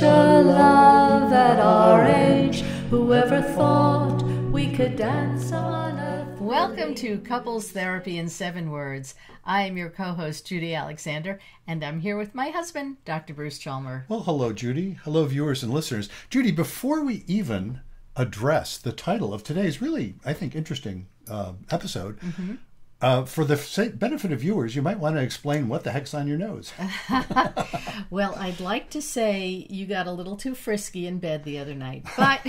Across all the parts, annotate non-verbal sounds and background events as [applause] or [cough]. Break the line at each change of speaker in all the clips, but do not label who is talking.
could find such a love at our age. Whoever thought we could dance on a
Welcome to Couples Therapy in Seven Words. I am your co host, Judy Alexander, and I'm here with my husband, Dr. Bruce Chalmer.
Well, hello, Judy. Hello, viewers and listeners. Judy, before we even address the title of today's really, I think, interesting uh, episode, uh, for the benefit of viewers, you might want to explain what the heck's on your nose. [laughs]
Well, I'd like to say you got a little too frisky in bed the other night, but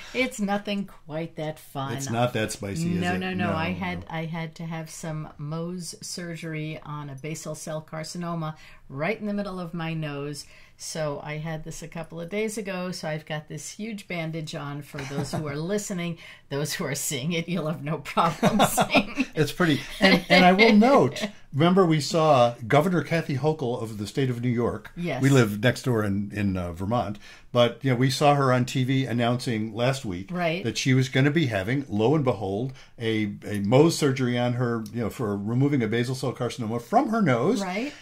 [laughs] it's nothing quite that fun.
It's not that spicy, is
no,
it?
no, no, I had I had to have some Mohs surgery on a basal cell carcinoma right in the middle of my nose. So I had this a couple of days ago. So I've got this huge bandage on for those who are [laughs] listening. Those who are seeing it, you'll have no problem [laughs] seeing. it.
It's pretty. And, and I will note, [laughs] remember we saw Governor Kathy Hochul of the state of New York.
Yes.
We live next door in, in uh, Vermont. But, you know, we saw her on TV announcing last week
Right.
that she was going to be having, lo and behold, a, a Mohs surgery on her, you know, for removing a basal cell carcinoma from her nose.
Right?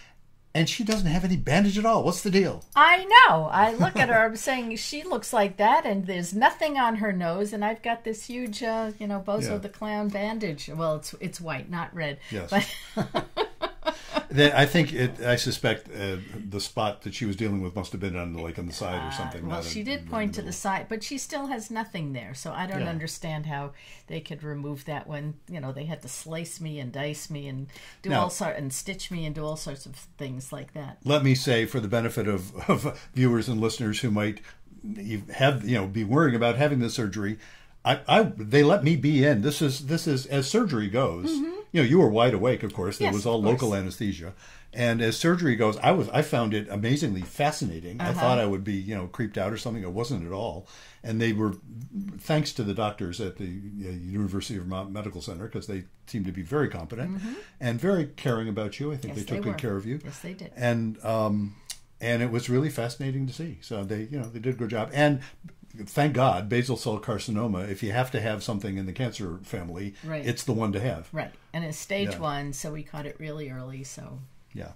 And she doesn't have any bandage at all. What's the deal?
I know. I look at her. I'm saying she looks like that, and there's nothing on her nose, and I've got this huge, uh, you know, Bozo
Yeah.
the Clown bandage. Well, it's it's white, not red.
Yes.
But [laughs]
Then I think it. I suspect uh, the spot that she was dealing with must have been on the like on the side or something.
well, she did
in
point to the side, but she still has nothing there. So I don't
Yeah.
understand how they could remove that when you know they had to slice me and dice me and do
Now-
all sort and stitch me and do all sorts of things like that.
let me say for the benefit of, of viewers and listeners who might have you know be worrying about having the surgery I, I they let me be in this is this is as surgery goes you know you were wide awake of course there
Mm-hmm.
Was all
of course.
local anesthesia and as surgery goes i was i found it amazingly fascinating
Uh-huh.
i thought i would be you know creeped out or something it wasn't at all and they were thanks to the doctors at the uh, university of vermont medical center because they seemed to be very competent and very caring about you i think
Mm-hmm. Yes,
they took
they
good care of you
Yes, they did.
and um, and it was really fascinating to see. So they, you know, they did a good job. And thank God, basal cell carcinoma. If you have to have something in the cancer family,
Right.
it's the one to have.
Right, and it's stage
Yeah.
one, so we caught it really early. So
Yeah,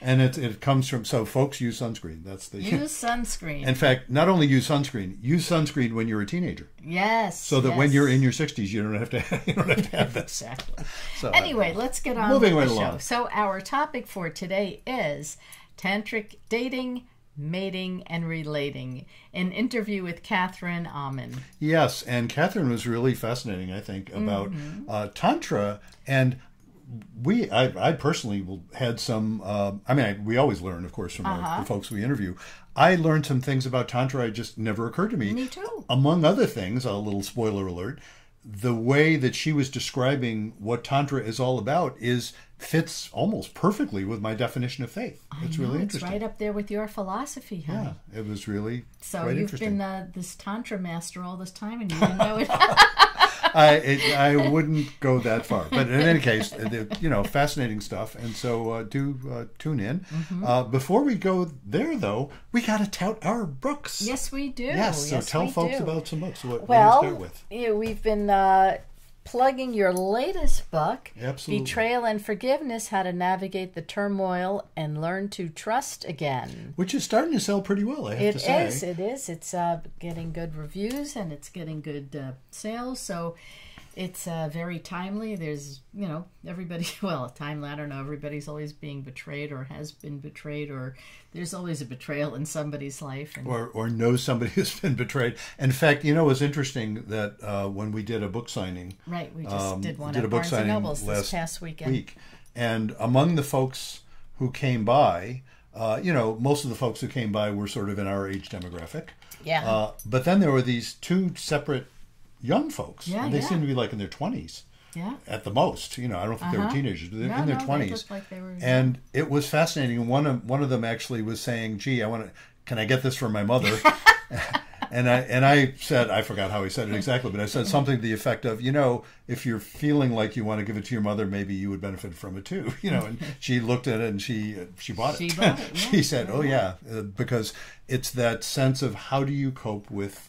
and it it comes from so folks use sunscreen. That's the.
use [laughs] sunscreen.
in fact, not only use sunscreen, use sunscreen when you're a teenager,
yes,
so that when you're in your 60s, you don't have to [laughs] you don't have to have this.
Exactly. [laughs]
So,
Anyway, let's get on
Moving
with
right
the show.
along.
So our topic for today is tantric dating, mating, and relating. An interview with Catherine Auman.
Yes, and Catherine was really fascinating. I think about
Mm-hmm.
uh, tantra, and we, I, I personally had some. Uh, I mean, I, we always learn, of course, from
Uh-huh.
our, the folks we interview. I learned some things about tantra. I just never occurred to me.
Me too.
Among other things, a little spoiler alert. The way that she was describing what tantra is all about is fits almost perfectly with my definition of faith. It's really
interesting. it's right up there with your philosophy, honey.
Yeah, it was really
So you've been uh, this tantra master all this time, and you didn't know it. [laughs]
I it, I wouldn't go that far, but in any case, the- you know, fascinating stuff. And so uh, do uh, tune in.
Mm-hmm.
Uh, before we go there, though, we got to tout our books.
yes, we do.
Yes. So tell
we
folks
do.
about some books. What,
Well,
what do you start with?
yeah, we've been uh, plugging your latest book,
Absolutely.
Betrayal and Forgiveness How to Navigate the Turmoil and Learn to Trust Again.
Which is starting to sell pretty well, I have
It
to say.
is, it is. It's uh, getting good reviews and it's getting good uh, sales. So it's uh, very timely. There's, you know, everybody, [laughs] well, timely, I don't know, everybody's always being betrayed or has been betrayed or there's always a betrayal in somebody's life. And
Or, or know somebody [laughs] who's been betrayed. In fact, you know, it was interesting that uh, when we did a book signing,
Right, we just
um,
did one
did
at
a book
Barnes and Nobles this
last
past weekend.
week, and among the folks who came by, uh, you know, most of the folks who came by were sort of in our age demographic.
Yeah.
Uh, but then there were these two separate young folks,
Yeah,
and they
yeah.
seemed to be like in their twenties
yeah.
at the most. You know, I don't think they were
Uh-huh.
teenagers, but they're
No,
in their twenties.
like were-
And it was fascinating. One of one of them actually was saying, "Gee, I want to. Can I get this for my mother?" [laughs] and I and I said, I forgot how he said it exactly, but I said something to the effect of, "You know, if you're feeling like you want to give it to your mother, maybe you would benefit from it too." [laughs] You know, and she looked at it and she she bought it.
She bought it, [laughs] yeah.
she said, "Oh yeah," uh, because it's that sense of how do you cope with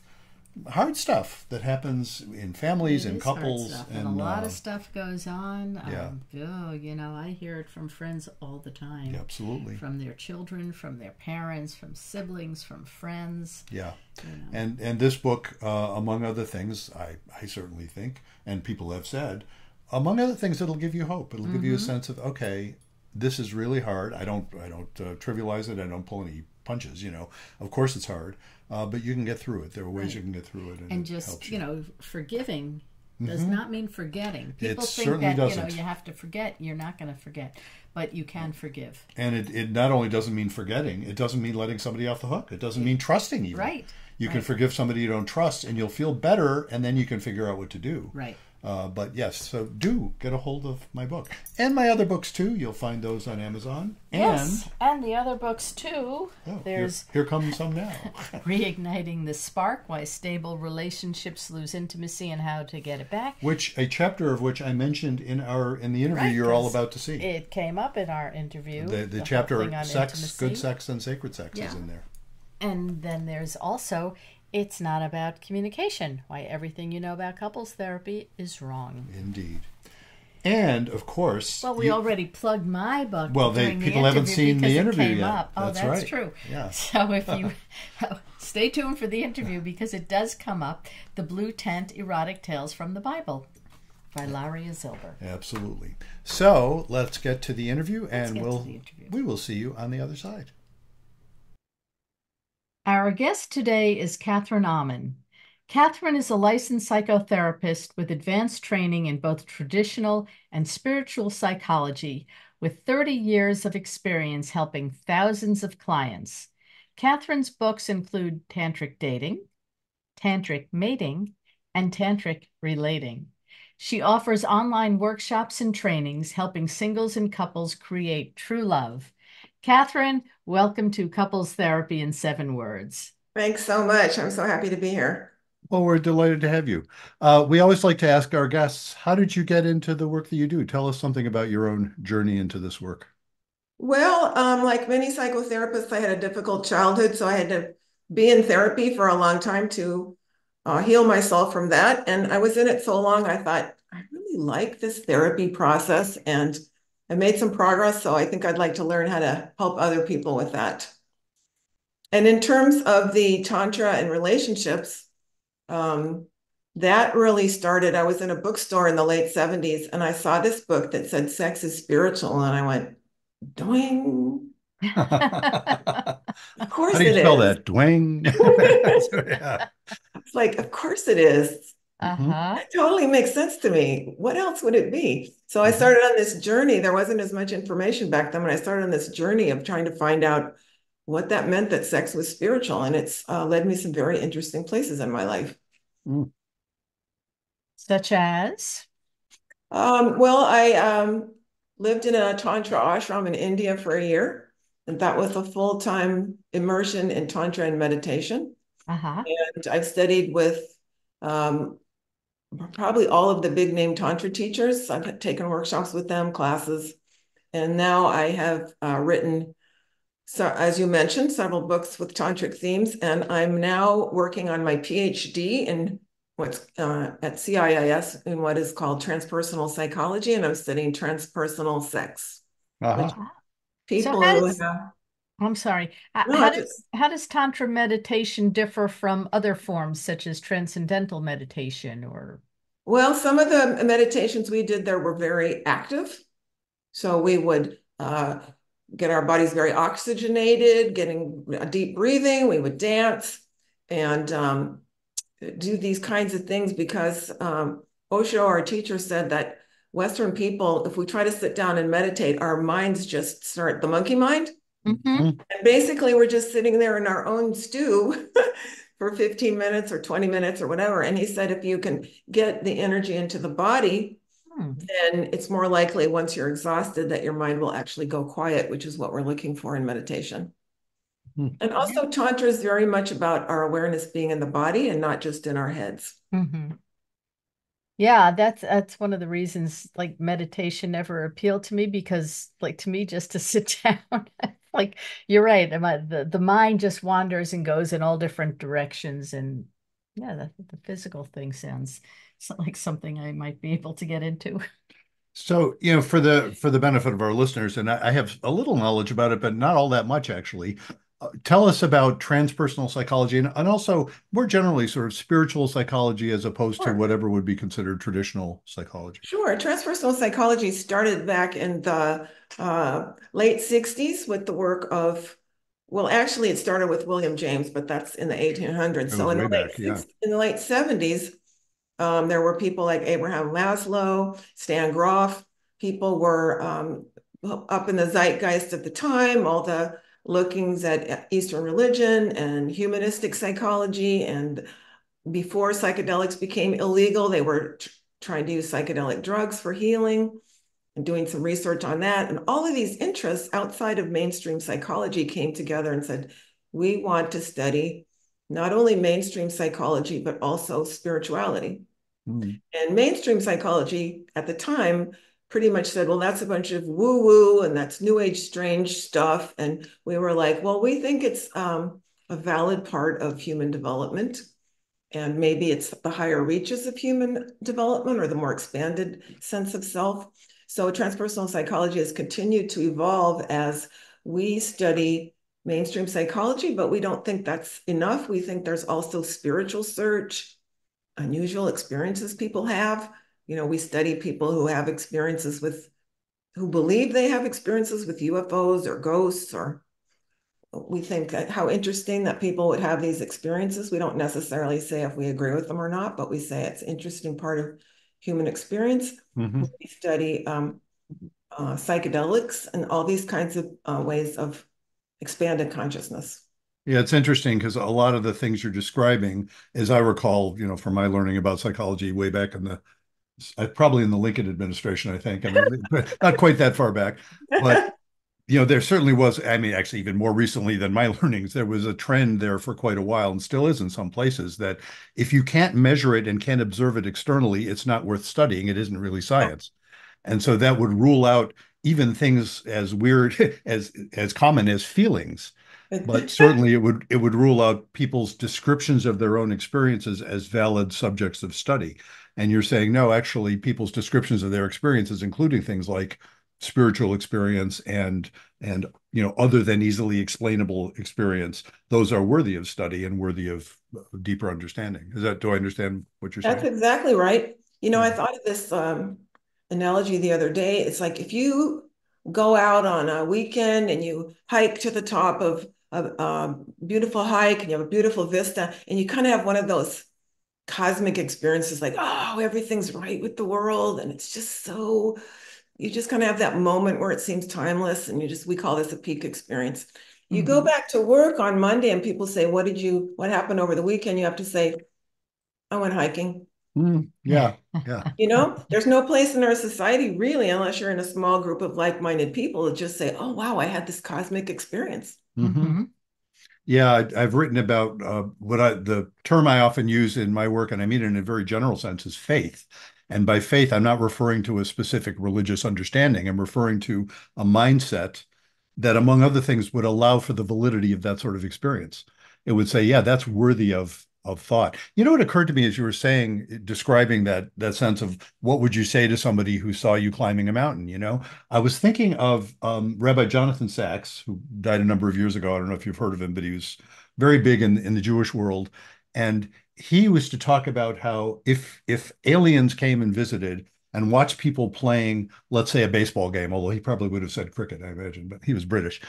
hard stuff that happens in families and couples, and,
and, a lot
uh,
of stuff goes on.
yeah.
Um, oh, you know, I hear it from friends all the time.
yeah, absolutely,
From their children, from their parents, from siblings, from friends.
yeah.
You know.
And and this book, uh, among other things, I I certainly think, and people have said, among other things, it'll give you hope. It'll give you a
Mm-hmm.
sense of okay, this is really hard. I don't I don't uh, trivialize it. I don't pull any punches. You know, of course it's hard, uh, but you can get through it. There are ways
Right.
you can get through it, and,
and
it
just
helps
you know forgiving does
Mhm.
not mean forgetting people
It
think
certainly
that you
doesn't.
know you have to forget you're not going to forget but you can forgive
And it, it not only doesn't mean forgetting, it doesn't mean letting somebody off the hook. It doesn't mean trusting even.
right
You can forgive somebody you don't trust, and you'll feel better, and then you can figure out what to do.
right
Uh, but yes, so do get a hold of my book and my other books too. You'll find those on Amazon.
yes and the other books too
oh,
there's
here, here comes some now. [laughs]
reigniting the spark why stable relationships lose intimacy and how to get it back
which a chapter of which I mentioned in our in the interview
Right,
you're all about to see.
it came up in our interview
the the
whole
chapter
on
sex,
intimacy.
good sex, and sacred sex is in there.
And then there's also it's not about communication. Why everything you know about couples therapy is wrong.
Indeed. And of course,
Well, we
you-
already plugged my book.
Well, they-
during the
people haven't seen the interview yet.
Up. Oh,
That's
that's,
right.
true.
Yeah. [laughs]
So if you [laughs] [laughs] stay tuned for the interview because it does come up, the Blue Tent Erotic Tales from the Bible by Laria Zylber.
absolutely. So let's get to the interview, and we'll
the interview.
we will see you on the other side.
Our guest today is Catherine Auman. Catherine is a licensed psychotherapist with advanced training in both traditional and spiritual psychology, with 30 years of experience helping thousands of clients. Catherine's books include Tantric Dating, Tantric Mating, and Tantric Relating. She offers online workshops and trainings helping singles and couples create true love. Catherine, welcome to Couples Therapy in Seven Words.
Thanks so much. I'm so happy to be here.
Well, we're delighted to have you. Uh, we always like to ask our guests, how did you get into the work that you do? Tell us something about your own journey into this work.
Well, um, like many psychotherapists, I had a difficult childhood, so I had to be in therapy for a long time to uh, heal myself from that. And I was in it so long, I thought, I really like this therapy process, and I made some progress. So I think I'd like to learn how to help other people with that. And in terms of the Tantra and relationships, um, that really started. I was in a bookstore in the late 70s and I saw this book that said sex is spiritual. And I went, doing. [laughs] Of course How
do you
it
spell
is.
that? Dwayne? [laughs] [laughs] yeah.
It's like, of course it is.
Uh-huh.
It totally makes sense to me. What else would it be? So I
Mhm.
started on this journey. There wasn't as much information back then, but I started on this journey of trying to find out what that meant that sex was spiritual. And it's uh, led me some very interesting places in my life.
Such as?
Um, well, I um, lived in a Tantra ashram in India for a year, and that was a full-time immersion in Tantra and meditation.
Uh-huh.
And I've studied with um, probably all of the big name Tantra teachers. I've taken workshops with them, classes, and now I have uh, written, so as you mentioned, several books with tantric themes, and I'm now working on my PhD in what's uh, at CIIS in what is called transpersonal psychology, and I'm studying transpersonal sex.
Uh-huh.
People
how
who have,
I'm sorry.
No,
How does how does Tantra meditation differ from other forms such as transcendental meditation or
Well, some of the meditations we did there were very active. So we would uh, get our bodies very oxygenated, getting a deep breathing. We would dance and um, do these kinds of things because um, Osho, our teacher, said that Western people, if we try to sit down and meditate, our minds just start the monkey mind.
Mhm.
And basically, we're just sitting there in our own stew [laughs] for 15 minutes or 20 minutes or whatever. And he said, if you can get the energy into the body,
Hmm.
then it's more likely once you're exhausted that your mind will actually go quiet, which is what we're looking for in meditation.
Hmm.
And also, Tantra is very much about our awareness being in the body and not just in our heads.
Mhm. Yeah, that's that's one of the reasons like meditation never appealed to me because like to me just to [laughs] sit down like you're right the the mind just wanders and goes in all different directions and Yeah, the, the physical thing sounds like something I might be able to get into.
So, you know, for the for the benefit of our listeners, and I, I have a little knowledge about it, but not all that much actually. Uh, tell us about transpersonal psychology and, and also more generally sort of spiritual psychology as opposed
Sure.
to whatever would be considered traditional psychology.
Sure. Transpersonal psychology started back in the uh, late 60s with the work of, well, actually, it started with William James, but that's in the 1800s.
That
So in the late,
back, yeah.
in the late 70s, um, there were people like Abraham Maslow, Stan Grof. People were um, up in the zeitgeist of the time, all the lookings at Eastern religion and humanistic psychology. And before psychedelics became illegal, they were tr- trying to use psychedelic drugs for healing and doing some research on that. And all of these interests outside of mainstream psychology came together and said, we want to study not only mainstream psychology, but also spirituality.
Mm.
And mainstream psychology at the time pretty much said, well, that's a bunch of woo woo and that's new age strange stuff. And we were like, well, we think it's um, a valid part of human development. And maybe it's the higher reaches of human development or the more expanded sense of self. So transpersonal psychology has continued to evolve as we study mainstream psychology, but we don't think that's enough. We think there's also spiritual search, unusual experiences people have. You know, we study people who have experiences with, who believe they have experiences with UFOs or ghosts, or we think how interesting that people would have these experiences. We don't necessarily say if we agree with them or not, but we say it's an interesting part of human experience.
Mhm.
We study um, uh, psychedelics and all these kinds of uh, ways of expanded consciousness.
Yeah, it's interesting because a lot of the things you're describing, as I recall, you know, from my learning about psychology way back in the, uh, probably in the Lincoln administration, I think. I mean, not quite that far back, but [laughs] you know, there certainly was. I mean, actually, even more recently than my [laughs] learnings, there was a trend there for quite a while, and still is in some places, that if you can't measure it and can't observe it externally, it's not worth studying. It isn't really science, and so that would rule out even things as weird [laughs] as as common as feelings but certainly it would it would rule out people's descriptions of their own experiences as valid subjects of study and you're saying no actually people's descriptions of their experiences including things like spiritual experience and and you know other than easily explainable experience those are worthy of study and worthy of deeper understanding is that do i understand what you're saying?
That's exactly right. You know, I thought of this um, analogy the other day. It's like if you go out on a weekend and you hike to the top of a, um beautiful hike and you have a beautiful vista, and you kind of have one of those cosmic experiences like, oh, everything's right with the world. And it's just so, you just kind of have that moment where it seems timeless. And you just, we call this a peak experience. You go
Mhm.
back to work on Monday and people say, what did you, what happened over the weekend? You have to say, I went hiking.
Mm, yeah [laughs] yeah
You know, there's no place in our society really, unless you're in a small group of like-minded people, to just say, "Oh, wow, I had this cosmic experience."
Mhm. Yeah, I, I've written about uh, what I the term I often use in my work, and I mean it in a very general sense, is faith. And by faith, I'm not referring to a specific religious understanding. I'm referring to a mindset that, among other things, would allow for the validity of that sort of experience. It would say, yeah, that's worthy of of thought. You know what occurred to me as you were saying, describing that that sense of what would you say to somebody who saw you climbing a mountain, you know? I was thinking of um, Rabbi Jonathan Sacks, who died a number of years ago. I don't know if you've heard of him, but he was very big in, in the Jewish world. And he was to talk about how if if aliens came and visited and watched people playing, let's say a baseball game, although he probably would have said cricket, I imagine, but he was British.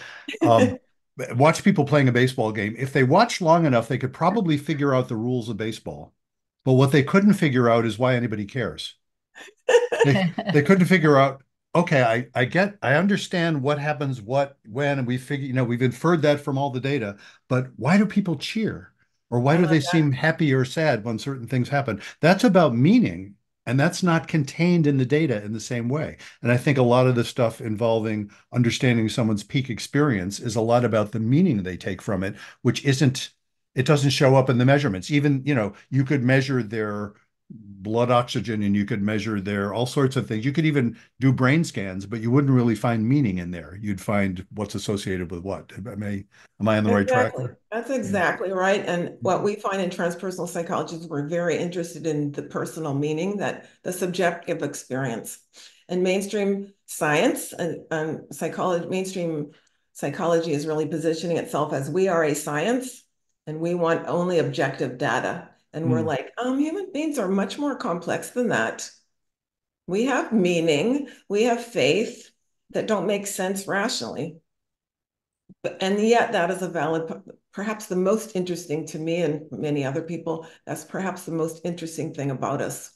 Um, [laughs] watch people playing a baseball game. If they watched long enough, they could probably figure out the rules of baseball. But what they couldn't figure out is why anybody cares. They, [laughs] they couldn't figure out okay I, I get i understand what happens what when and we figure you know we've inferred that from all the data but why do people cheer? Or why do they seem happy or sad when certain things happen? That's about meaning and that's not contained in the data in the same way. And i think a lot of the stuff involving understanding someone's peak experience is a lot about the meaning they take from it which isn't it doesn't show up in the measurements. Even you know you could measure their blood oxygen and you could measure their all sorts of things. You could even do brain scans, but you wouldn't really find meaning in there. You'd find what's associated with what. Am I, am I on the
exactly.
right track?
That's exactly yeah. right. And mm-hmm. what we find in transpersonal psychology is we're very interested in the personal meaning, that the subjective experience. And mainstream science and, and psychology, mainstream psychology is really positioning itself as we are a science and we want only objective data. And mm. we're like, um, human beings are much more complex than that. We have meaning, we have faith that don't make sense rationally. But, and yet that is a valid, perhaps the most interesting to me and many other people, that's perhaps the most interesting thing about us.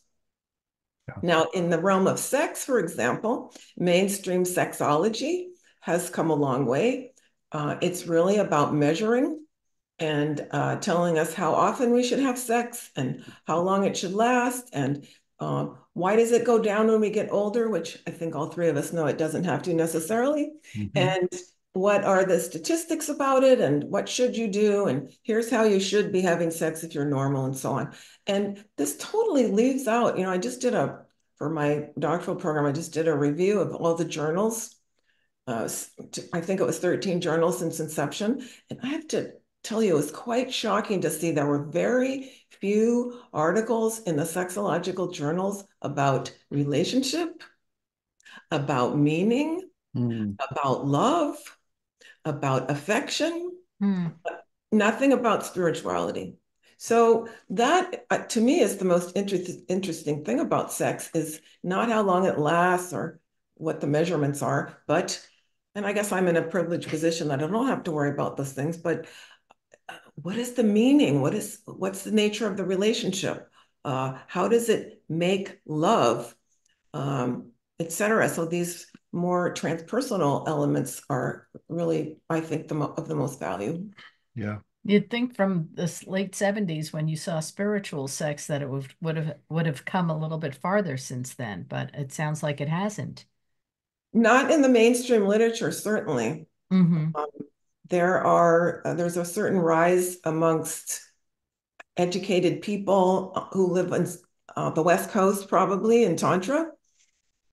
Yeah. Now, in the realm of sex, for example, mainstream sexology has come a long way. Uh, it's really about measuring and uh, telling us how often we should have sex and how long it should last and uh, why does it go down when we get older, which I think all three of us know it doesn't have to necessarily. Mm-hmm. And what are the statistics about it and what should you do and here's how you should be having sex if you're normal and so on and this totally leaves out you know i just did a for my doctoral program i just did a review of all the journals uh, i think it was 13 journals since inception and i have to tell you, it was quite shocking to see there were very few articles in the sexological journals about relationship, about meaning, mm. about love, about affection, mm. nothing about spirituality. So that uh, to me is the most inter- interesting thing about sex is not how long it lasts or what the measurements are, but and I guess I'm in a privileged position that I don't have to worry about those things, but what is the meaning? What is what's the nature of the relationship? Uh, how does it make love, um, etc. So these more transpersonal elements are really, I think, the of the most value.
Yeah.
You'd think from the late seventies when you saw spiritual sex that it would would have would have come a little bit farther since then, but it sounds like it hasn't.
Not in the mainstream literature, certainly. Mm-hmm. Um, there are uh, there's a certain rise amongst educated people who live on uh, the West Coast, probably in Tantra,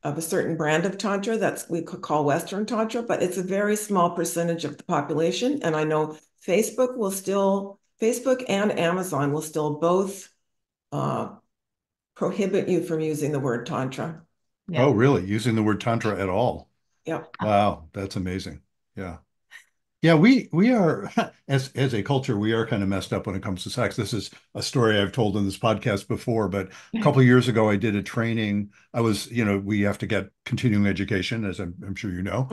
of a certain brand of Tantra that's we could call Western Tantra, but it's a very small percentage of the population. And I know Facebook will still, Facebook and Amazon will still both uh, prohibit you from using the word Tantra.
Yeah. Oh, really? Using the word Tantra at all?
Yeah.
Wow, that's amazing. Yeah. Yeah, we we are [laughs] as as a culture, we are kind of messed up when it comes to sex. This is a story I've told in this podcast before, but a couple of [laughs] years ago, I did a training. I was, you know, we have to get continuing education, as I'm, I'm sure you know,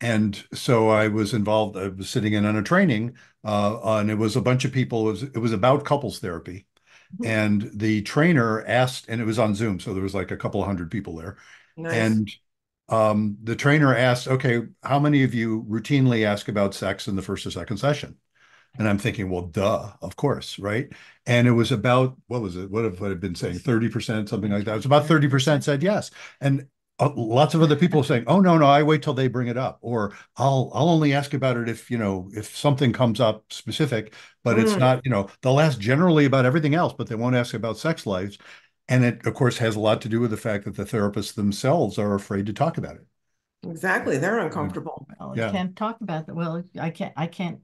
and so I was involved. I was sitting in on a training, uh, and it was a bunch of people. It was it was about couples therapy, mm-hmm. and the trainer asked, and it was on Zoom, so there was like a couple of hundred people there, nice. and um, the trainer asked, okay, how many of you routinely ask about sex in the first or second session? And I'm thinking, well, duh, of course, right? And it was about, what was it? What have I been saying? 30%, something like that. It was about 30% said yes. And uh, lots of other people saying, oh, no, no, I wait till they bring it up. Or I'll, I'll only ask about it if, you know, if something comes up specific, but mm. it's not, you know, they'll ask generally about everything else, but they won't ask about sex lives. And it, of course, has a lot to do with the fact that the therapists themselves are afraid to talk about it.
Exactly. They're uncomfortable.
Well, yeah. can't talk about that. Well, I can't, I can't,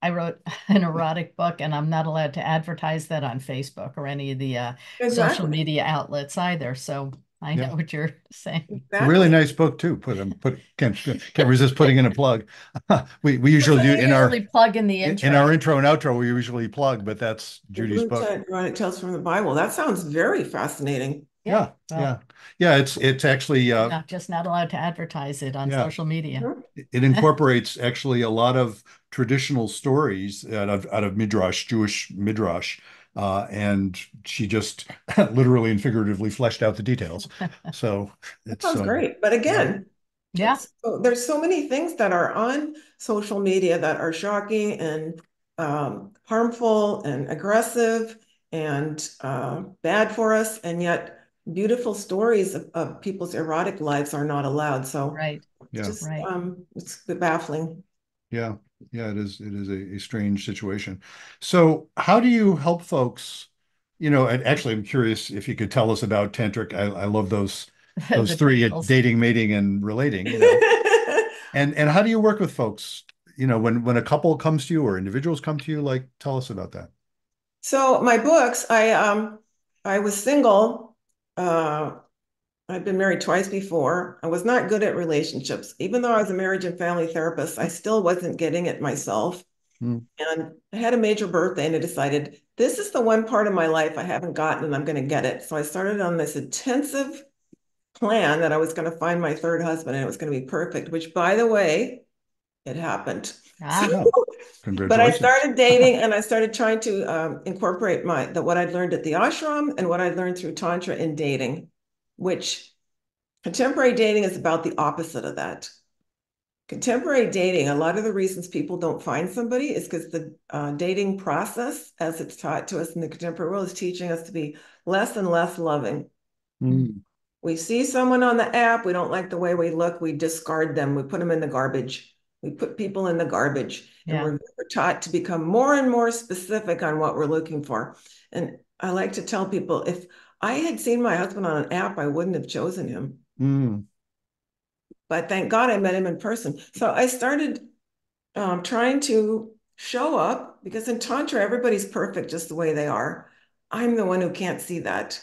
I wrote [laughs] an erotic book and I'm not allowed to advertise that on Facebook or any of the uh, exactly. social media outlets either. So I know what you're saying.
Exactly. Really nice book too. Put them put can't can't resist putting in a plug. [laughs] we we usually do in our
plug in the
intro. In our intro and outro, we usually plug, but that's Judy's book.
It tells from the Bible. That sounds very fascinating.
Yeah, yeah, yeah. yeah it's it's actually
uh, not just not allowed to advertise it on yeah. social media.
It incorporates actually a lot of traditional stories out of out of midrash, Jewish midrash, uh, and she just [laughs] literally and figuratively fleshed out the details. So
it sounds uh, great. But again,
yeah,
so there's so many things that are on social media that are shocking and um, harmful and aggressive and uh, bad for us, and yet beautiful stories of, of, people's erotic lives are not allowed. So
right,
yeah,
just,
right.
Um, it's baffling.
Yeah, yeah, it is. It is a, a, strange situation. So, how do you help folks you know, and actually, I'm curious if you could tell us about tantric. I, I love those [laughs] those three:
titles.
dating, mating, and relating. You know, [laughs] and and how do you work with folks? You know, when when a couple comes to you or individuals come to you, like, tell us about that.
So my books, I um I was single. Uh I'd been married twice before. I was not good at relationships. Even though I was a marriage and family therapist, I still wasn't getting it myself.
Hmm.
And I had a major birthday and I decided this is the one part of my life I haven't gotten and I'm going to get it. So I started on this intensive plan that I was going to find my third husband and it was going to be perfect, which by the way, it happened.
Ah, [laughs]
Yeah.
But I started dating [laughs] and I started trying to um, incorporate my the what I'd learned at the ashram and what I'd learned through tantra in dating, which contemporary dating is about the opposite of that. Contemporary dating, a lot of the reasons people don't find somebody is because the uh, dating process, as it's taught to us in the contemporary world, is teaching us to be less and less loving.
Mm.
We see someone on the app, we don't like the way we look, we discard them, we put them in the garbage. We put people in the garbage. And
Yeah.
we're we're taught to become more and more specific on what we're looking for. And I like to tell people if I had seen my husband on an app, I wouldn't have chosen him.
Mm.
But thank God I met him in person. So I started um, trying to show up because in Tantra, everybody's perfect just the way they are. I'm the one who can't see that.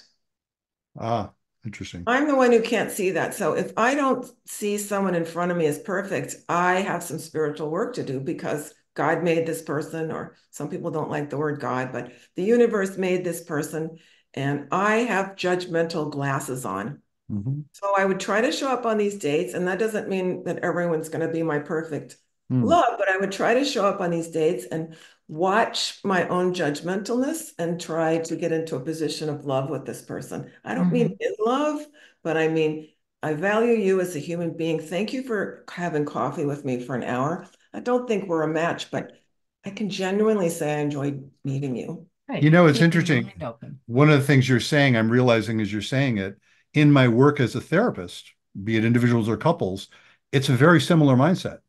Ah, interesting.
I'm the one who can't see that. So if I don't see someone in front of me as perfect, I have some spiritual work to do because God made this person, or some people don't like the word God, but the universe made this person, and I have judgmental glasses on.
Mhm.
So I would try to show up on these dates, and that doesn't mean that everyone's going to be my perfect
Mm.
love, but I would try to show up on these dates and watch my own judgmentalness and try to get into a position of love with this person. I don't mean in love, but I mean, I value you as a human being. Thank you for having coffee with me for an hour. I don't think we're a match, but I can genuinely say I enjoyed meeting you.
Right.
You know, it's
Keep
interesting. One of the things you're saying, I'm realizing as you're saying it, in my work as a therapist, be it individuals or couples, it's a very similar mindset.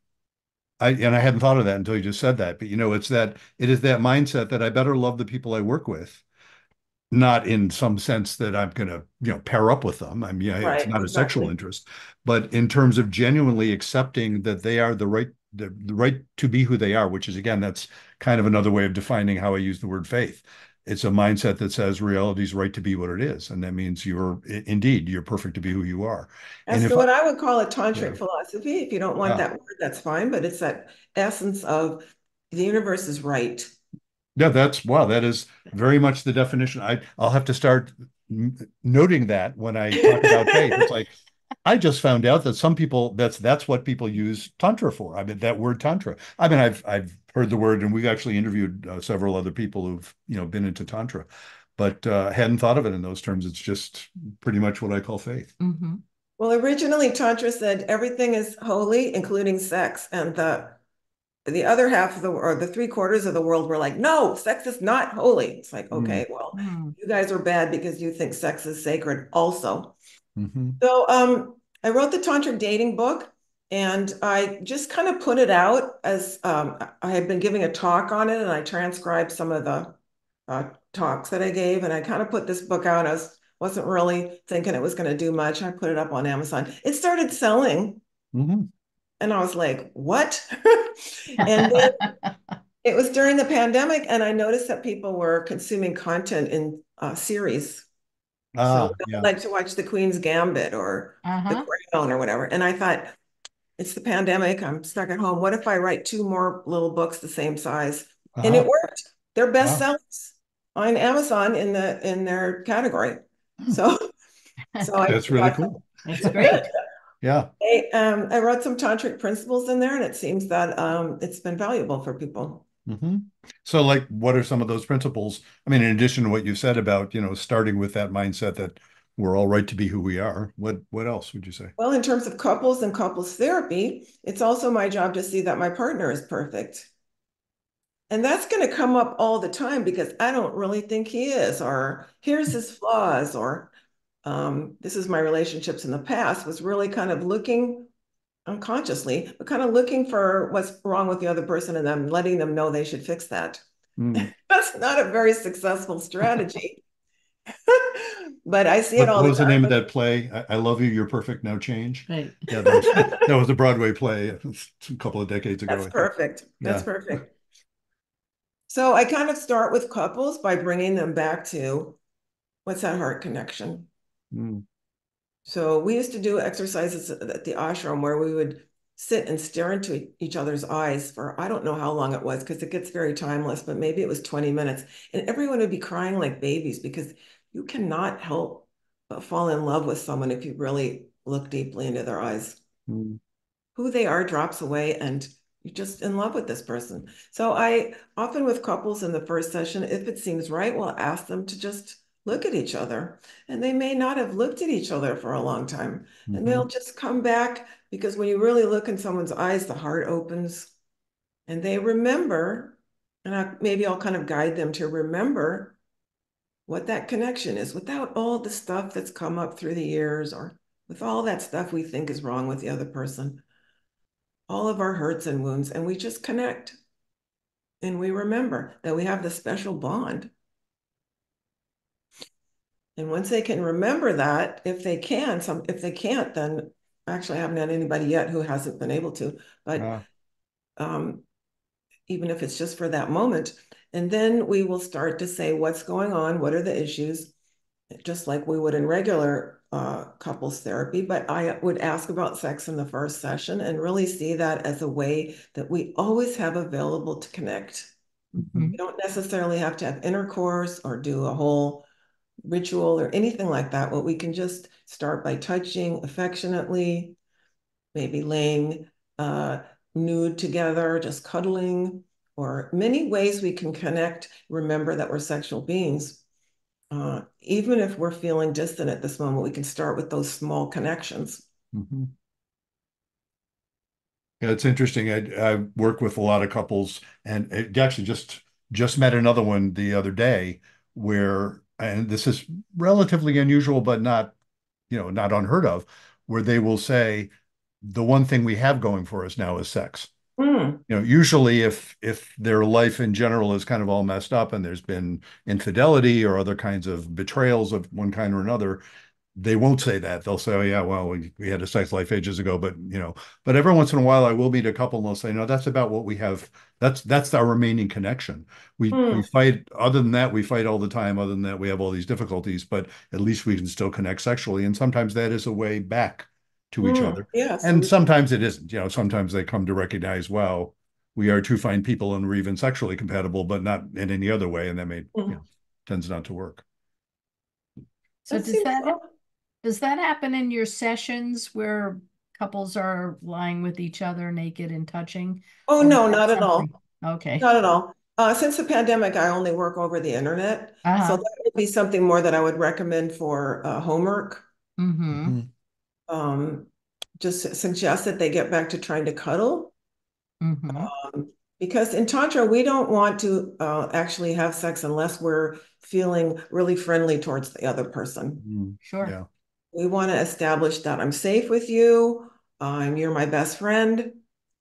I and I hadn't thought of that until you just said that. But you know, it's that it is that mindset that I better love the people I work with, not in some sense that I'm gonna, you know, pair up with them. I mean, it's
Right,
not a sexual interest, but in terms of genuinely accepting that they are the right the, the right to be who they are, which is again, that's kind of another way of defining how I use the word faith. It's a mindset that says reality is right to be what it is, and that means you're indeed you're perfect to be who you are. And
As
if I-
what I would call a tantric
Yeah.
philosophy, if you don't want
Yeah.
that word, that's fine, but it's that essence of the universe is right.
Yeah, that's wow. That is very much the definition. I I'll have to start noting that when I talk about faith. It's like I just found out that some people that's that's what people use tantra for. I mean that word tantra. I mean I've I've heard the word, and we've actually interviewed uh, several other people who've you know been into tantra, but uh, hadn't thought of it in those terms. It's just pretty much what I call faith.
hmm
Well, originally Tantra said everything is holy, including sex, and the the other half of the or the three quarters of the world were like, no, sex is not holy. It's like,
Mm.
okay, well,
Mm.
you guys are bad because you think sex is sacred also.
Mhm.
So um, I wrote the Tantra dating book, and I just kind of put it out as um, I had been giving a talk on it, and I transcribed some of the uh, talks that I gave, and I kind of put this book out. I was wasn't really thinking it was going to do much. I put it up on Amazon. It started selling,
Mhm.
and I was like, "What?" [laughs] And then it was during the pandemic, and I noticed that people were consuming content in uh, series.
Ah,
So
yeah.
like to watch The Queen's Gambit or The
Uh-huh.
Crown or whatever. And I thought, it's the pandemic. I'm stuck at home. What if I write two more little books the same size? And it
Uh-huh.
worked. They're
Wow.
bestsellers on Amazon in the in their category.
Hmm.
So [laughs] so I
That's really cool.
That's great. [laughs]
Yeah.
I, um, I wrote some tantric principles in there, and it seems that um, it's been valuable for people.
Hmm So, like, what are some of those principles? I mean, in addition to what you said about, you know, starting with that mindset that we're all right to be who we are, what what else would you say?
Well, in terms of couples and couples therapy, it's also my job to see that my partner is perfect. And that's going to come up all the time because I don't really think he is, or here's his flaws, or um, this is my relationships in the past, was really kind of looking unconsciously, but kind of looking for what's wrong with the other person and then letting them know they should fix that.
Mm. [laughs]
That's not a very successful strategy. [laughs] but I see it
What,
all
what
the
was the name of that play? I, I love you. You're perfect. No change.
Right.
Yeah, that was, [laughs] that was a Broadway play a couple of decades ago.
That's
think.
perfect. That's
Yeah.
perfect. So I kind of start with couples by bringing them back to what's that heart connection?
Mm,
So we used to do exercises at the ashram where we would sit and stare into each other's eyes for I don't know how long it was because it gets very timeless, but maybe it was 20 minutes. And everyone would be crying like babies because you cannot help but fall in love with someone if you really look deeply into their eyes.
mm,
Who they are drops away and you're just in love with this person. So I often with couples in the first session, if it seems right, we'll ask them to just look at each other. And they may not have looked at each other for a long time. And
mhm.
they'll just come back because when you really look in someone's eyes, the heart opens and they remember. And I, maybe I'll kind of guide them to remember what that connection is without all the stuff that's come up through the years or with all that stuff we think is wrong with the other person, all of our hurts and wounds, and we just connect. And we remember that we have this special bond. And once they can remember that, if they can, some if they can't, then actually I haven't had anybody yet who hasn't been able to, but
Ah,
um, even if it's just for that moment. And then we will start to say what's going on, what are the issues, just like we would in regular uh, couples therapy. But I would ask about sex in the first session and really see that as a way that we always have available to connect.
Mhm.
We don't necessarily have to have intercourse or do a whole ritual or anything like that. What we can just start by touching affectionately, maybe laying uh, nude together, just cuddling, or many ways we can connect. Remember that we're sexual beings. Uh, even if we're feeling distant at this moment, we can start with those small connections.
mhm. Yeah, it's interesting. I I work with a lot of couples, and it actually just just met another one the other day where, and this is relatively unusual, but not, you know, not unheard of, where they will say, the one thing we have going for us now is sex.
Mm,
You know, usually if if their life in general is kind of all messed up and there's been infidelity or other kinds of betrayals of one kind or another, they won't say that. They'll say, "Oh yeah, well, we, we had a sex life ages ago," but you know, but every once in a while, I will meet a couple and they'll say, "No, that's about what we have. That's that's our remaining connection. We we
mm,
fight. Other than that, we fight all the time. Other than that, we have all these difficulties. But at least we can still connect sexually, and sometimes that is a way back to each
mm.
other.
Yes.
And sometimes it isn't. You know, sometimes they come to recognize, wow, we are two fine people and we're even sexually compatible, but not in any other way, and that may you
Mm.
know, tends not to work.
So
That
does that
well.
Does that happen in your sessions where couples are lying with each other naked and touching?
Oh, no,
that
not at all.
Okay.
Not at all. Uh, since the pandemic, I only work over the internet. So
Uh-huh.
that would be something more that I would recommend for uh, homework.
Mm-hmm.
Um, just suggest that they get back to trying to cuddle.
Mm-hmm.
Um, because in Tantra, we don't want to uh, actually have sex unless we're feeling really friendly towards the other person.
Mm,
Sure.
yeah.
We want to establish that I'm safe with you. Um, you're my best friend.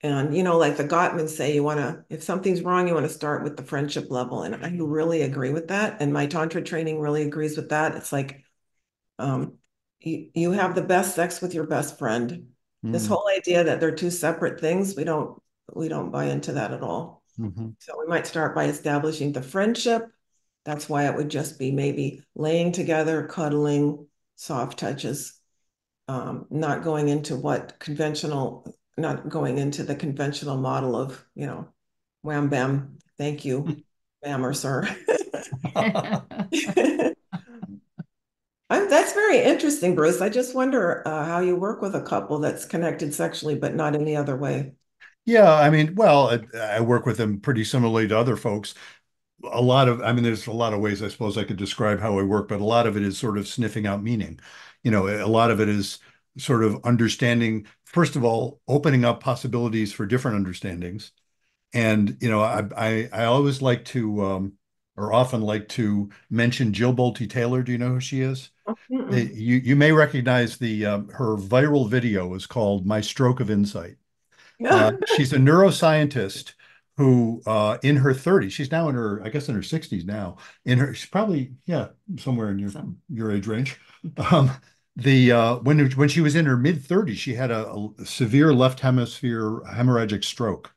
And, you know, like the Gottmans say, you want to, if something's wrong, you want to start with the friendship level. And I really agree with that. And my Tantra training really agrees with that. It's like, um, you, you have the best sex with your best friend. This
Mm,
whole idea that they're two separate things, we don't, we don't buy into that at all.
mhm.
So we might start by establishing the friendship. That's why it would just be maybe laying together, cuddling, soft touches, um, not going into what conventional, not going into the conventional model of, you know, wham bam, thank you, ma'am or sir. [laughs] [laughs] I, that's very interesting, Bruce. I just wonder uh, how you work with a couple that's connected sexually, but not any other way.
Yeah, I mean, well, I, I work with them pretty similarly to other folks. A lot of, I mean, there's a lot of ways I suppose I could describe how I work, but a lot of it is sort of sniffing out meaning. You know, a lot of it is sort of understanding, first of all, opening up possibilities for different understandings. And, you know, I I, I always like to, um, or often like to mention Jill Bolte Taylor. Do you know who she is?
Mm-mm.
You you may recognize the um, her viral video is called "My Stroke of Insight." [laughs] Uh, she's a neuroscientist who uh, in her 30s, she's now in her, I guess in her 60s now. In her, she's probably yeah, somewhere in your your age range. Um, the uh, when when she was in her mid 30s, she had a, a severe left hemisphere hemorrhagic stroke,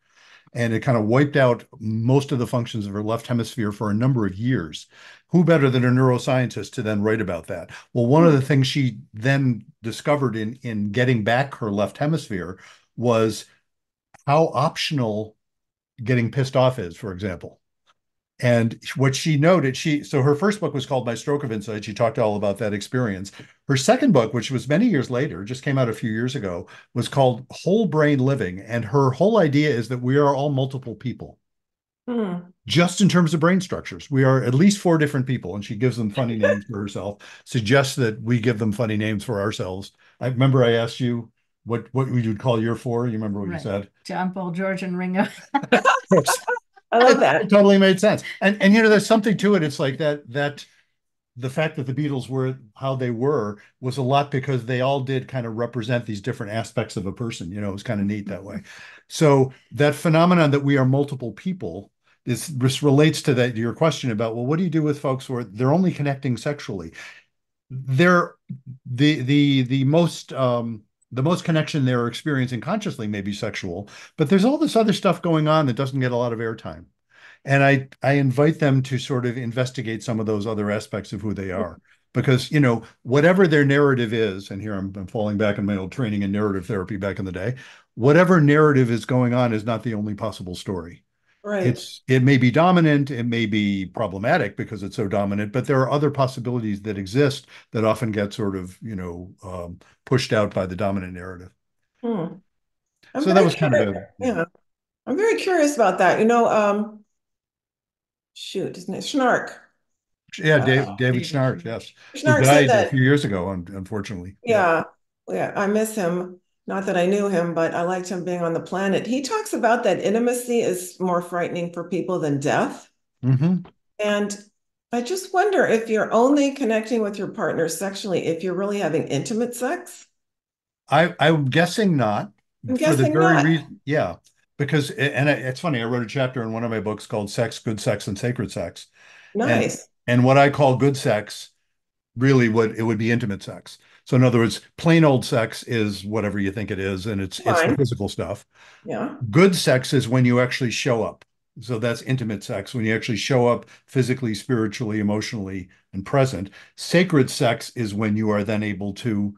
and it kind of wiped out most of the functions of her left hemisphere for a number of years. Who better than a neuroscientist to then write about that? Well, one of the things she then discovered in in getting back her left hemisphere was how optional getting pissed off is, for example. And what she noted, she so her first book was called My Stroke of Insight. She talked all about that experience. Her second book, which was many years later, just came out a few years ago, was called Whole Brain Living. And her whole idea is that we are all multiple people. Hmm. Just in terms of brain structures, we are at least four different people, and she gives them funny names for herself. Suggests that we give them funny names for ourselves. I remember I asked you what what you'd call your four. You remember what right. you said?
John, Paul, George, and Ringo. [laughs]
I love that.
It, it totally made sense. And and you know, there's something to it. It's like that that the fact that the Beatles were how they were was a lot because they all did kind of represent these different aspects of a person. You know, it was kind of neat that way. So that phenomenon that we are multiple people this, this relates to that your question about well, what do you do with folks who are they're only connecting sexually? They're the the the most um the most connection they're experiencing consciously may be sexual, but there's all this other stuff going on that doesn't get a lot of airtime. And I I invite them to sort of investigate some of those other aspects of who they are. Because, you know, whatever their narrative is, and here I'm, I'm falling back in my old training in narrative therapy back in the day, whatever narrative is going on is not the only possible story.
Right.
It's it may be dominant, it may be problematic because it's so dominant, but there are other possibilities that exist that often get sort of you know um, pushed out by the dominant narrative. Hmm. So that was kind of
a, yeah. I'm very curious about that. You know, um, shoot, isn't it Schnarch?
Yeah, Dave, uh, David Schnarch. Yes, Schnarch he died that, a few years ago, unfortunately.
Yeah, yeah, yeah I miss him. Not that I knew him, but I liked him being on the planet. He talks about that intimacy is more frightening for people than death. Mm-hmm. And I just wonder if you're only connecting with your partner sexually, if you're really having intimate sex.
I, I'm guessing not.
I'm guessing not. Reason,
yeah, because and it's funny. I wrote a chapter in one of my books called "Sex, Good Sex, and Sacred Sex."
Nice.
And, and what I call good sex, really, would it would be intimate sex. So in other words, plain old sex is whatever you think it is, and it's Fine. it's the physical stuff.
Yeah.
Good sex is when you actually show up. So that's intimate sex when you actually show up physically, spiritually, emotionally, and present. Sacred sex is when you are then able to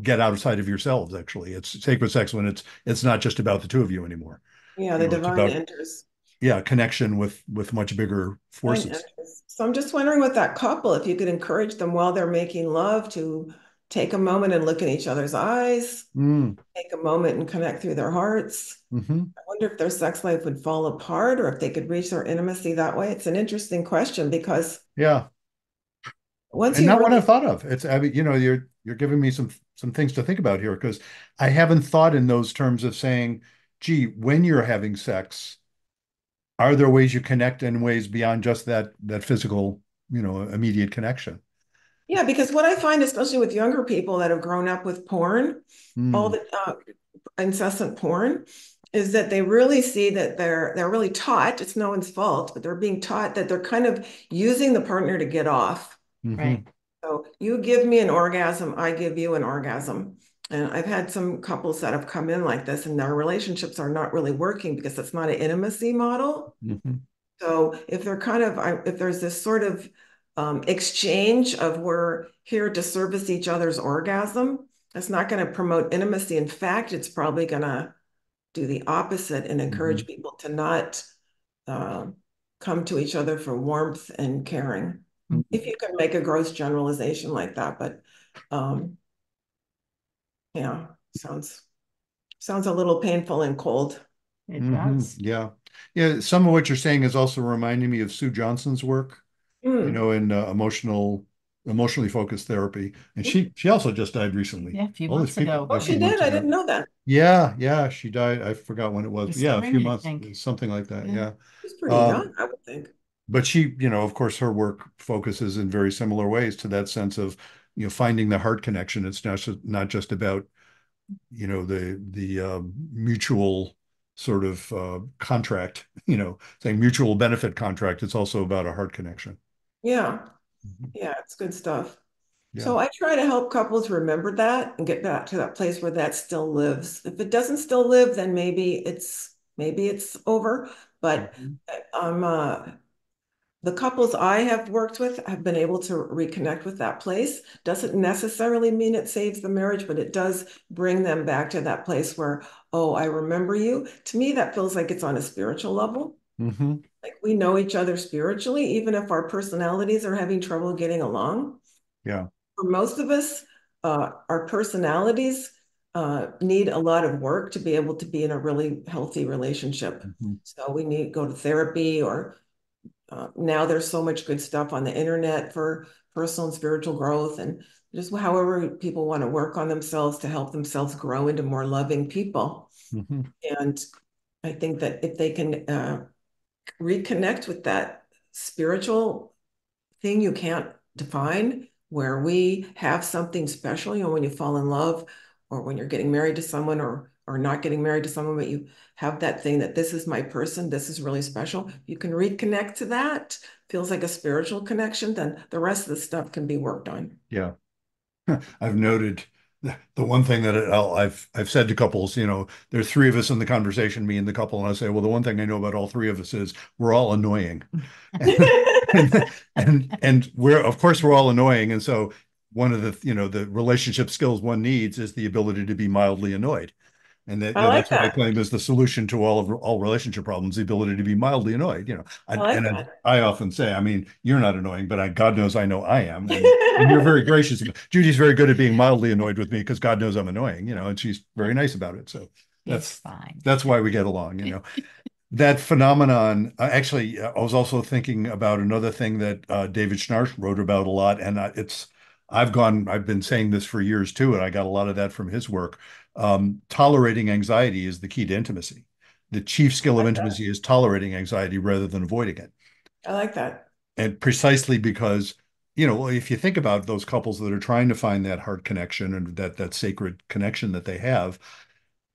get outside of yourselves. Actually, it's sacred sex when it's it's not just about the two of you anymore.
Yeah, the you know, divine about, enters.
Yeah, connection with with much bigger forces.
So I'm just wondering with that couple, if you could encourage them while they're making love to take a moment and look in each other's eyes, mm. take a moment and connect through their hearts. Mm-hmm. I wonder if their sex life would fall apart or if they could reach their intimacy that way. It's an interesting question because
yeah,
once
and not really... what I thought of. It's I mean, you know, you're you're giving me some some things to think about here because I haven't thought in those terms of saying, gee, when you're having sex, are there ways you connect in ways beyond just that that physical, you know, immediate connection?
Yeah, because what I find, especially with younger people that have grown up with porn, mm. all the uh, incessant porn, is that they really see that they're they're really taught. It's no one's fault, but they're being taught that they're kind of using the partner to get off.
Mm-hmm. Right.
So you give me an orgasm, I give you an orgasm. And I've had some couples that have come in like this, and their relationships are not really working because it's not an intimacy model. Mm-hmm. So if they're kind of, if there's this sort of um, exchange of we're here to service each other's orgasm. It's not going to promote intimacy. In fact, it's probably going to do the opposite and encourage mm-hmm. people to not uh, come to each other for warmth and caring. Mm-hmm. If you can make a gross generalization like that, but um, yeah, sounds sounds a little painful and cold.
It mm-hmm. does.
Yeah, yeah. Some of what you're saying is also reminding me of Sue Johnson's work mm. you know, in uh, emotional emotionally focused therapy. And she she also just died recently.
Yeah, a few All months ago.
Oh, she did. I didn't know that.
Yeah, yeah, she died. I forgot when it was. yeah, a few months, something like that. Yeah, yeah.
she's pretty um, young, I would think.
But she, you know, of course, her work focuses in very similar ways to that sense of, you know, finding the heart connection. It's not just, not just about, you know, the the uh, mutual sort of uh, contract, [laughs] you know, saying mutual benefit contract. It's also about a heart connection.
Yeah. Mm-hmm. Yeah, it's good stuff.
Yeah.
So I try to help couples remember that and get back to that place where that still lives. If it doesn't still live, then maybe it's maybe it's over. But mm-hmm. I'm uh, the couples I have worked with have been able to reconnect with that place. Doesn't necessarily mean it saves the marriage, but it does bring them back to that place where, oh, I remember you. To me, that feels like it's on a spiritual level.
Mm-hmm.
Like we know each other spiritually, even if our personalities are having trouble getting along.
Yeah.
For most of us, uh, our personalities uh, need a lot of work to be able to be in a really healthy relationship. Mm-hmm. So we need to go to therapy or uh, now there's so much good stuff on the internet for personal and spiritual growth and just however people want to work on themselves to help themselves grow into more loving people. Mm-hmm. And I think that if they can uh, reconnect with that spiritual thing you can't define, where we have something special, you know, when you fall in love or when you're getting married to someone or or not getting married to someone, but you have that thing that this is my person, this is really special. You can reconnect to that, feels like a spiritual connection, then the rest of the stuff can be worked on.
Yeah. [laughs] I've noted the one thing that I've I've said to couples, you know, there's three of us in the conversation, me and the couple, and I say, well, the one thing I know about all three of us is we're all annoying, and, [laughs] [laughs] and and we're of course we're all annoying, and so one of the you know the relationship skills one needs is the ability to be mildly annoyed. And that, like that's that. what I claim is the solution to all of all relationship problems: the ability to be mildly annoyed. You know, I, I like and I, I, often say, I mean, you're not annoying, but I, God knows I know I am. And, and you're very [laughs] gracious. Judy's very good at being mildly annoyed with me because God knows I'm annoying. You know, and she's very nice about it. So that's it's fine. That's why we get along. You know. that phenomenon uh, actually i was also thinking about another thing that uh, david schnarch wrote about a lot and uh, it's i've gone i've been saying this for years too and i got a lot of that from his work um, tolerating anxiety is the key to intimacy. The chief skill like of intimacy that. is tolerating anxiety rather than avoiding it.
I like that.
And precisely because, you know, if you think about those couples that are trying to find that heart connection and that that sacred connection that they have,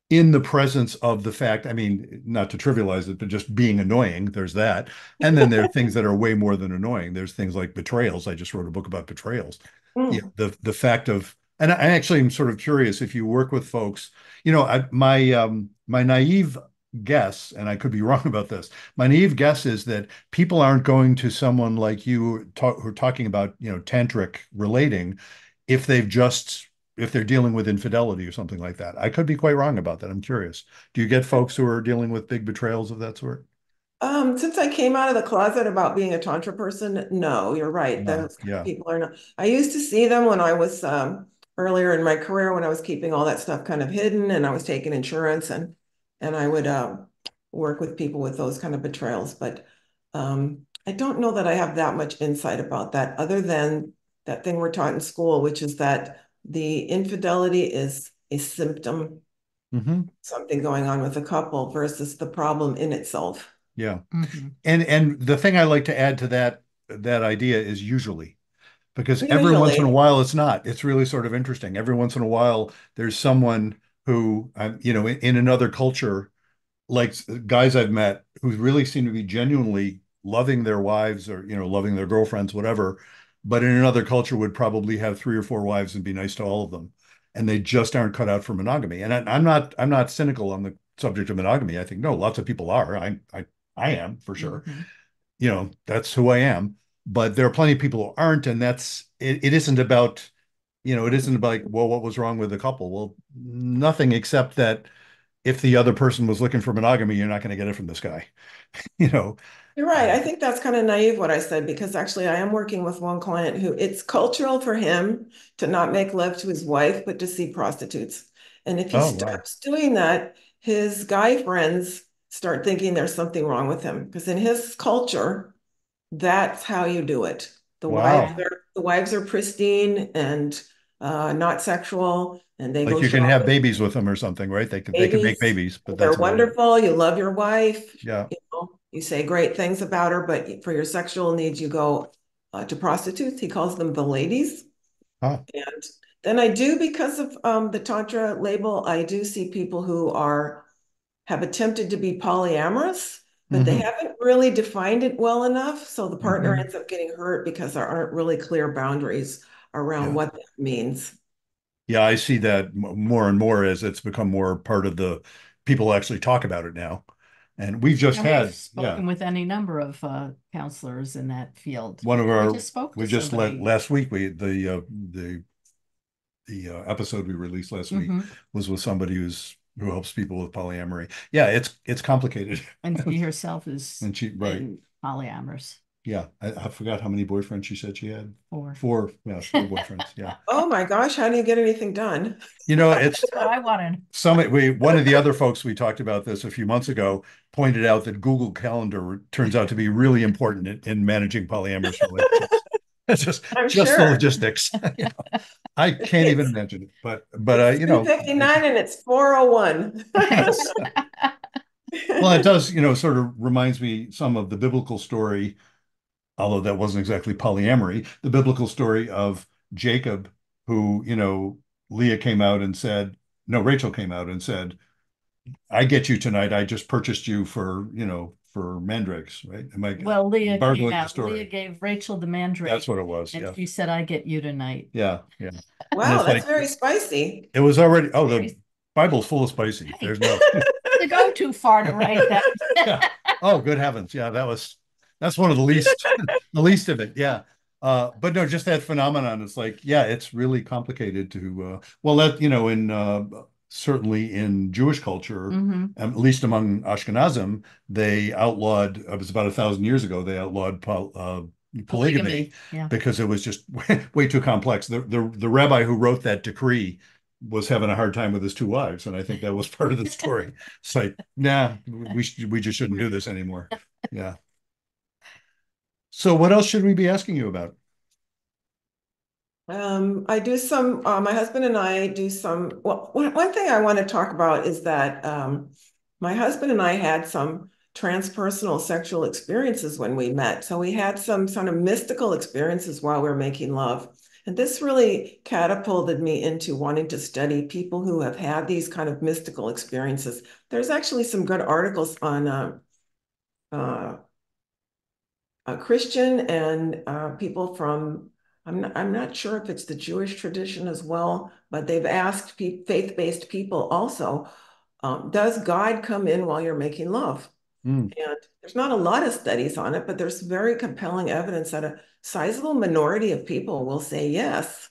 in the presence of the fact, I mean, not to trivialize it, but just being annoying, there's that. And then there are things that are way more than annoying. There's things like betrayals. I just wrote a book about betrayals. [laughs] Mm. Yeah, the the fact of and I actually am sort of curious if you work with folks, you know, I, my um, my naive guess, and I could be [laughs] wrong about this. My naive guess is that people aren't going to someone like you talk, who are talking about, you know, tantric relating, if they've just if they're dealing with infidelity or something like that. I could be quite wrong about that. I'm curious. Do you get folks who are dealing with big betrayals of that sort?
Um, since I came out of the closet about being a tantra person, no, you're right. No, Those yeah. people are not. I used to see them when I was um, earlier in my career when I was keeping all that stuff kind of hidden and I was taking insurance and and I would um, work with people with those kind of betrayals. But um, I don't know that I have that much insight about that other than that thing we're taught in school, which is that the infidelity is a symptom,
mm-hmm.
something going on with a couple versus the problem in itself.
Yeah. Mm-hmm. And and the thing I like to add to that that idea is usually because Usually. every once in a while it's not. It's really sort of interesting. Every once in a while there's someone who, um, you know, in, in another culture, like guys I've met who really seem to be genuinely loving their wives or you know loving their girlfriends, whatever, but in another culture would probably have three or four wives and be nice to all of them, and they just aren't cut out for monogamy. And I, am not I'm not cynical on the subject of monogamy. I think no, lots of people are. I I I am for sure. Mm-hmm. You know, that's who I am but there are plenty of people who aren't and that's it, it isn't about you know it isn't about like well what was wrong with the couple? Well nothing except that if the other person was looking for monogamy you're not going to get it from this guy [laughs] you know?
You're right. I think that's kind of naive what i said because actually i am working with one client who it's cultural for him to not make love to his wife but to see prostitutes. And if he oh, starts wow. doing that his guy friends start thinking there's something wrong with him because in his culture that's how you do it. The wow. wives are the wives are pristine and uh, not sexual, and they
like you can have babies with them or something, right? They can babies, they can make babies,
but they're wonderful. You love your wife.
Yeah,
you, know, you say great things about her, but for your sexual needs, you go uh, to prostitutes. He calls them the ladies.
Huh.
And then I do because of um, the tantra label. I do see people who are have attempted to be polyamorous, but they
Mhm.
haven't really defined it well enough. So the partner
Mhm.
ends up getting hurt because there aren't really clear boundaries around
Yeah.
what that means.
Yeah, I see that more and more as it's become more part of the people actually talk about it now. And we've just
And
had,
we've spoken
yeah,
with any number of uh, counselors in that field.
one of
We
our,
just spoke
we
to
just let, last week, we, the, uh, the, the uh, episode we released last week
Mhm.
was with somebody who's, who helps people with polyamory. Yeah, it's, it's complicated.
And she [laughs] herself is
And she, right,
polyamorous.
yeah, I, I forgot how many boyfriends she said she had.
Or
Four, yeah, four boyfriends, yeah. [laughs]
Oh my gosh, how do you get anything done?
You know, it's, [laughs]
I wanted.
Some we one of the other folks we talked about this a few months ago pointed out that Google Calendar turns out to be really important in, in managing polyamorous relationships. It's [laughs] just
I'm
just the logistics. [laughs] You know, I can't even imagine it, but but uh, you know,
259 and it's 401. [laughs]
well, it does. You know, sort of reminds me some of the biblical story, although that wasn't exactly polyamory. The biblical story of Jacob, who you know, Leah came out and said, no, Rachel came out and said, I get you tonight. I just purchased you for, you know, for mandrakes, right? Am I,
Well, Leah
Bargaining
came
the
out.
story.
Leah gave Rachel the mandrake.
that's what it was.
and
Yeah.
she said, I get you tonight.
Yeah. Yeah.
Wow, that's
like-
very spicy.
It was already, oh, the Bible's full of spicy. There's no, [laughs]
To go too far to write that. [laughs]
yeah. Oh, good heavens. Yeah. That was, that's one of the least, [laughs] the least of it. Yeah. Uh, but no, just that phenomenon. It's like, yeah, it's really complicated to, uh, well, that, you know, in, uh, certainly in Jewish culture,
Mhm.
um, at least among Ashkenazim, they outlawed, it was about a thousand years ago, they outlawed poly, uh, polygamy,
Yeah.
because it was just [laughs] way, way too complex. The, the, the rabbi who wrote that decree was having a hard time with his two wives. And I think that was [laughs] part of the story. It's like, nah, we, we just shouldn't do this anymore. [laughs] Yeah. So what else should we be asking you about?
Um, I do some, uh, my husband and I do some, well, one, thing I want to talk about is that um, my husband and I had some transpersonal sexual experiences when we met. So we had some sort of mystical experiences while we were making love. And this really catapulted me into wanting to study people who have had these kind of mystical experiences. There's actually some good articles on uh, uh, uh, Christian and uh, people from I'm not, I'm not sure if it's the Jewish tradition as well, but they've asked pe faith-based people also, um, does God come in while you're making love?
Mm.
And there's not a lot of studies on it, but there's very compelling evidence that a sizable minority of people will say yes.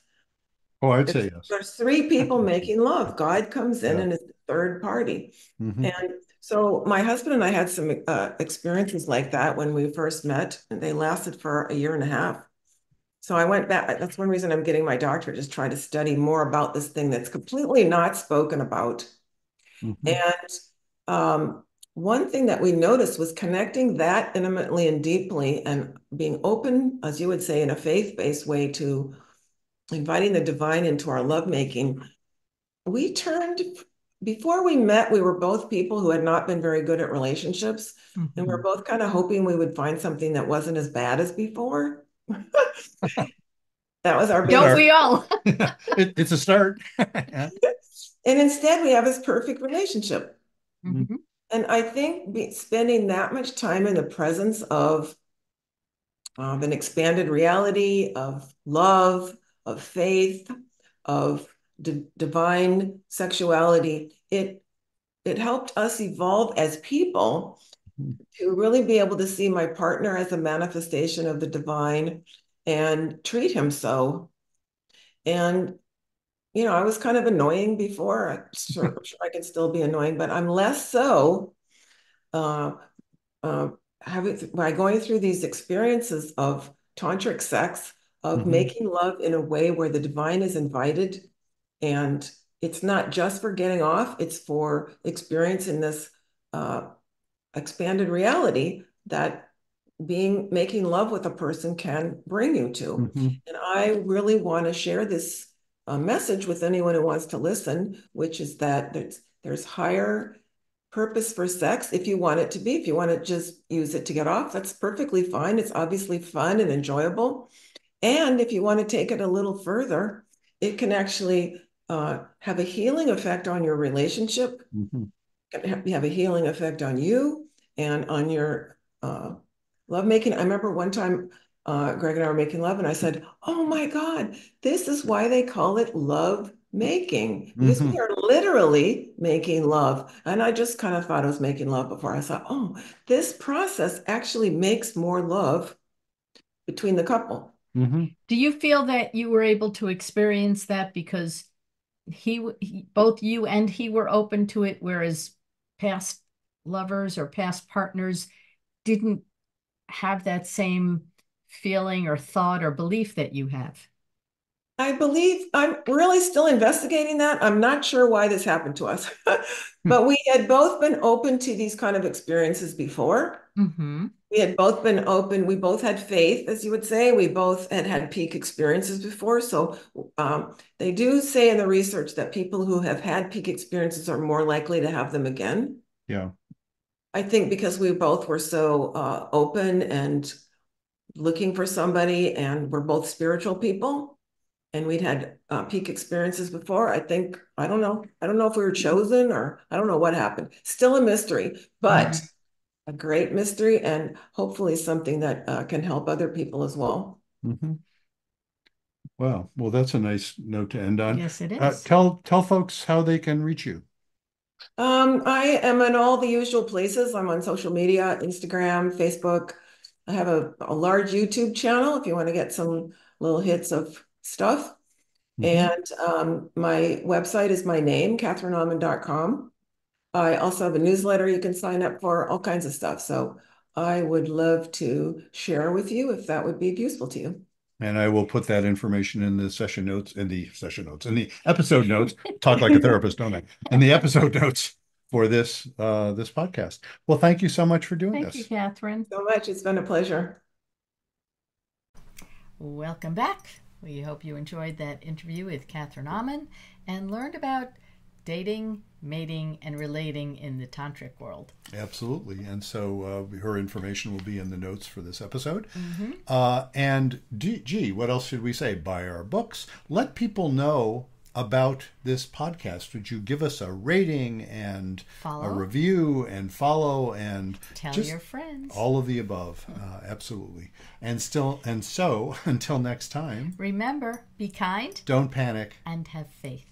Oh, I'd
If
say yes.
there's three people making love, God comes in
Yeah.
and is the third party.
Mhm.
And so my husband and I had some uh, experiences like that when we first met, and they lasted for a year and a half. So I went back. That's one reason I'm getting my doctorate, is try to study more about this thing that's completely not spoken about.
Mhm.
And um, one thing that we noticed was connecting that intimately and deeply and being open, as you would say, in a faith-based way to inviting the divine into our lovemaking. We turned, before we met, we were both people who had not been very good at relationships. And
Mhm.
we're both kind of hoping we would find something that wasn't as bad as before. [laughs] That was our big
Don't we all? [laughs]
It, it's a start. [laughs]
And instead, we have this perfect relationship.
Mhm.
And I think be, spending that much time in the presence of, of an expanded reality, of love, of faith, of di- divine sexuality, it it helped us evolve as people to really be able to see my partner as a manifestation of the divine and treat him so. And you know, I was kind of annoying before. I'm sure, [laughs] sure I can still be annoying, but I'm less so uh, uh, having by going through these experiences of tantric sex, of
Mhm.
making love in a way where the divine is invited, and it's not just for getting off; it's for experiencing this uh, expanded reality that being making love with a person can bring you to.
Mhm.
And I really want to share this uh, message with anyone who wants to listen, which is that there's there's higher purpose for sex if you want it to be. If you want to just use it to get off, that's perfectly fine. It's obviously fun and enjoyable. And if you want to take it a little further, it can actually uh, have a healing effect on your relationship.
Mhm.
Can have, have a healing effect on you and on your uh, love making. I remember one time uh, Greg and I were making love, and I said, "Oh my God, this is why they call it love making because
Mhm.
we are literally making love." And I just kind of thought I was making love before. I thought, "Oh, this process actually makes more love between the couple."
Mhm.
Do you feel that you were able to experience that because he, he both you and he were open to it, whereas past lovers or past partners didn't have that same feeling or thought or belief that you have?
I believe I'm really still investigating that. I'm not sure why this happened to us, [laughs] but we had both been open to these kind of experiences before.
Mm-hmm.
We had both been open. We both had faith, as you would say. We both had had peak experiences before. So um, they do say in the research that people who have had peak experiences are more likely to have them again.
Yeah.
I think because we both were so uh, open and looking for somebody, and we're both spiritual people, and we'd had uh, peak experiences before. I think I don't know. I don't know if we were chosen or I don't know what happened. Still a mystery, but a great mystery, and hopefully something that uh, can help other people as well.
Mhm. Wow. Well, that's a nice note to end on.
Yes, it is.
Uh, tell tell folks how they can reach you.
Um, I am in all the usual places. I'm on social media, Instagram, Facebook. I have a, a large YouTube channel if you want to get some little hits of stuff.
Mhm.
And um, my website is my name, catherineauman.com. I also have a newsletter you can sign up for, all kinds of stuff. So I would love to share with you if that would be useful to you.
And I will put that information in the session notes, in the session notes, in the episode notes. Talk like a therapist, don't I? In the episode notes for this uh this podcast. Well, thank you so much for doing
Thank you,
this.
Catherine.
So much. It's been a pleasure.
Welcome back. We hope you enjoyed that interview with Catherine Auman and learned about dating, mating, and relating in the tantric world.
Absolutely. And so uh, her information will be in the notes for this episode.
Mm-hmm.
Uh, and gee, what else should we say? Buy our books. Let people know about this podcast. Would you give us a rating and a review and follow and
Tell your friends.
all of the above? Uh, absolutely. And still, and so [laughs] until next time,
Remember, be kind
don't panic.
and have faith.